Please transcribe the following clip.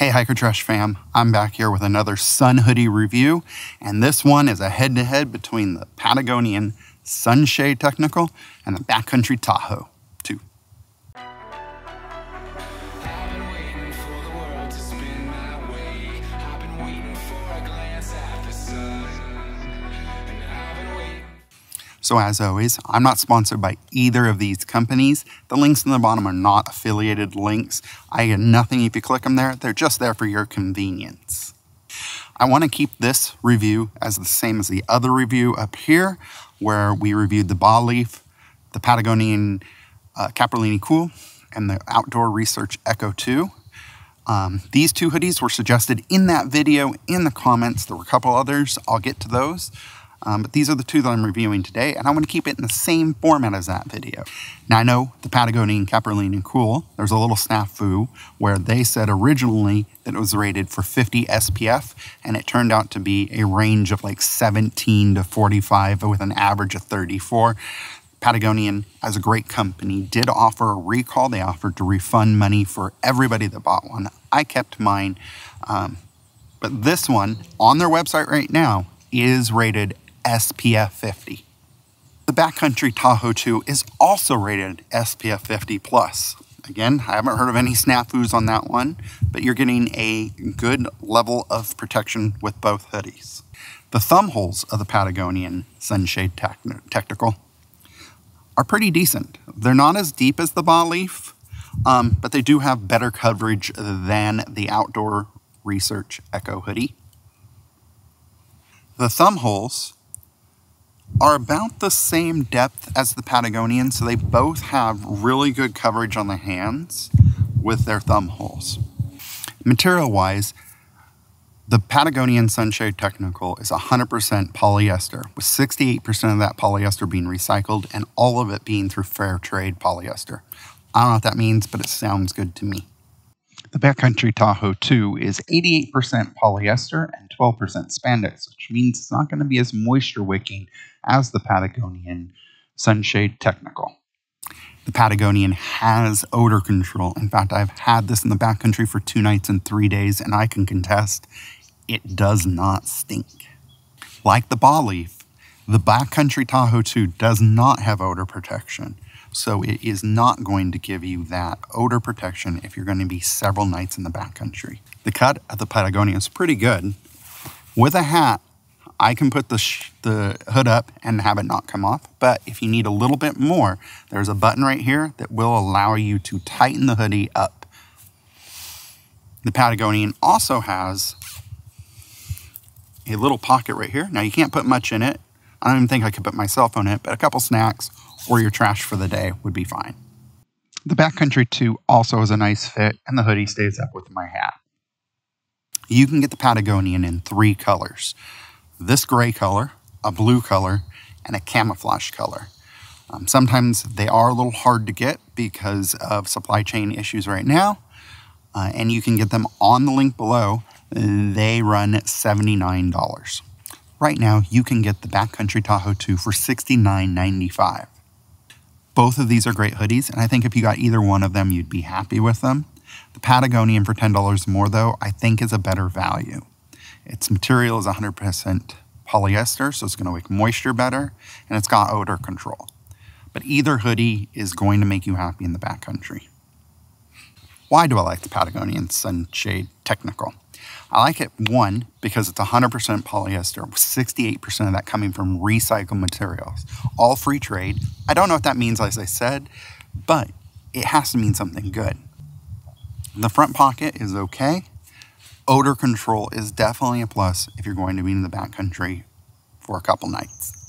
Hey Hiker Trash fam, I'm back here with another Sun hoodie review, and this one is a head-to-head -head between the Patagonian Sunshade Technical and the Backcountry Tahoe. So as always, I'm not sponsored by either of these companies. The links in the bottom are not affiliated links. I get nothing if you click them there. They're just there for your convenience. I want to keep this review as the same as the other review up here, where we reviewed the Baleaf, the Patagonian uh, Cool, and the Outdoor Research Echo 2. Um, these two hoodies were suggested in that video in the comments. There were a couple others. I'll get to those. Um, but these are the two that I'm reviewing today, and I want to keep it in the same format as that video. Now, I know the Patagonian Capilene Cool, there's a little snafu where they said originally that it was rated for 50 SPF, and it turned out to be a range of like 17 to 45 with an average of 34. Patagonian, as a great company, did offer a recall. They offered to refund money for everybody that bought one. I kept mine. Um, but this one on their website right now is rated SPF 50. The Backcountry Tahoe 2 is also rated SPF 50 plus. Again, I haven't heard of any snafus on that one, but you're getting a good level of protection with both hoodies. The thumb holes of the Patagonian Sunshade Technical are pretty decent. They're not as deep as the Baleaf, um, but they do have better coverage than the Outdoor Research Echo hoodie. The thumb holes are about the same depth as the Patagonian, so they both have really good coverage on the hands with their thumb holes. Material-wise, the Patagonian Sunshade Technical is 100% polyester, with 68% of that polyester being recycled and all of it being through fair trade polyester. I don't know what that means, but it sounds good to me. The Backcountry Tahoe 2 is 88% polyester and 12% spandex, which means it's not going to be as moisture wicking as the Patagonian Sunshade Technical. The Patagonian has odor control. In fact, I've had this in the backcountry for two nights and three days, and I can contest it does not stink. Like the Baleaf, the Backcountry Tahoe 2 does not have odor protection. So it is not going to give you that odor protection if you're going to be several nights in the backcountry. The cut of the Patagonia is pretty good. With a hat, I can put the, the hood up and have it not come off. But if you need a little bit more, there's a button right here that will allow you to tighten the hoodie up. The Patagonian also has a little pocket right here. Now you can't put much in it. I don't even think I could put my cell phone in it, but a couple snacks or your trash for the day would be fine. The Backcountry 2 also is a nice fit, and the hoodie stays up with my hat. You can get the Patagonian in three colors this gray color, a blue color, and a camouflage color. Um, sometimes they are a little hard to get because of supply chain issues right now, uh, and you can get them on the link below. They run $79. Right now, you can get the Backcountry Tahoe 2 for $69.95. Both of these are great hoodies, and I think if you got either one of them, you'd be happy with them. The Patagonian for $10 more, though, I think is a better value. Its material is 100% polyester, so it's going to wick moisture better, and it's got odor control. But either hoodie is going to make you happy in the backcountry. Why do I like the Patagonian Sunshade Technical? I like it, one, because it's 100% polyester, 68% of that coming from recycled materials. All free trade. I don't know what that means, as I said, but it has to mean something good. The front pocket is okay. Odor control is definitely a plus if you're going to be in the backcountry for a couple nights.